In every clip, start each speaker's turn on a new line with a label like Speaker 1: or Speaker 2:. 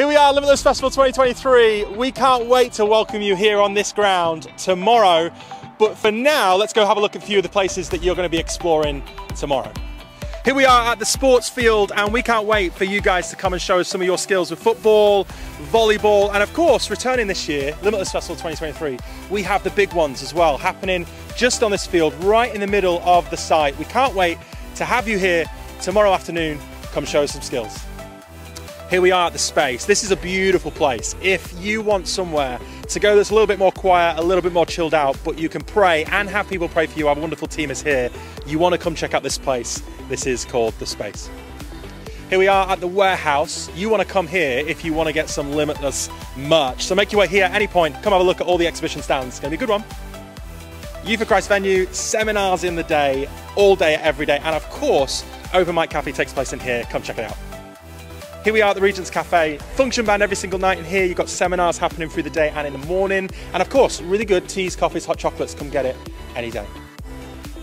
Speaker 1: Here we are, Limitless Festival 2023. We can't wait to welcome you here on this ground tomorrow. But for now, let's go have a look at a few of the places that you're going to be exploring tomorrow. Here we are at the sports field, and we can't wait for you guys to come and show us some of your skills with football, volleyball, and of course, returning this year, Limitless Festival 2023, we have the big ones as well happening just on this field, right in the middle of the site. We can't wait to have you here tomorrow afternoon. Come show us some skills. Here we are at the space. This is a beautiful place. If you want somewhere to go that's a little bit more quiet, a little bit more chilled out, but you can pray and have people pray for you, our wonderful team is here. You want to come check out this place. This is called The Space. Here we are at the warehouse. You want to come here if you want to get some limitless merch. So make your way here at any point. Come have a look at all the exhibition stands. It's going to be a good one. Youth for Christ venue, seminars in the day, all day, every day. And of course, Open Mic Cafe takes place in here. Come check it out. Here we are at the Regent's Cafe. Function band every single night in here. You've got seminars happening through the day and in the morning. And of course, really good teas, coffees, hot chocolates. Come get it any day.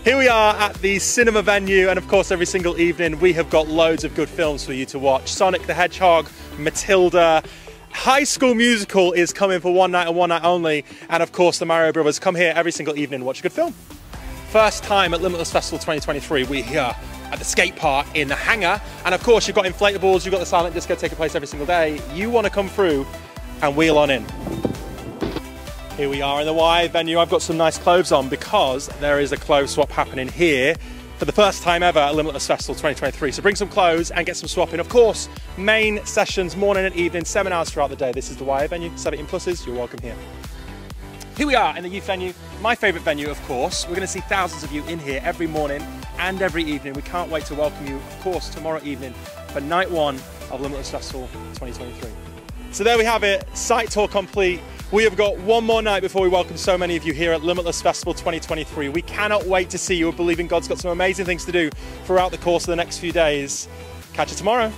Speaker 1: Here we are at the cinema venue, and of course, every single evening we have got loads of good films for you to watch. Sonic the Hedgehog, Matilda, High School Musical is coming for one night and one night only, and of course, the Mario Brothers come here every single evening and watch a good film. First time at Limitless Festival 2023, we're here at the skate park in the hangar. And of course, you've got inflatables, you've got the silent disco taking place every single day. You want to come through and wheel on in. Here we are in the Y venue. I've got some nice clothes on because there is a clothes swap happening here for the first time ever at Limitless Festival 2023. So bring some clothes and get some swapping. Of course, main sessions, morning and evening, seminars throughout the day. This is the Y venue, 17 pluses, you're welcome here. Here we are in the youth venue, my favourite venue, of course. We're going to see thousands of you in here every morning and every evening. We can't wait to welcome you, of course, tomorrow evening for night one of Limitless Festival 2023. So there we have it, site tour complete. We have got one more night before we welcome so many of you here at Limitless Festival 2023. We cannot wait to see you. We're God's got some amazing things to do throughout the course of the next few days. Catch you tomorrow.